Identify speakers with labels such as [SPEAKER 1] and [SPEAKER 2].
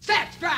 [SPEAKER 1] Set, strike!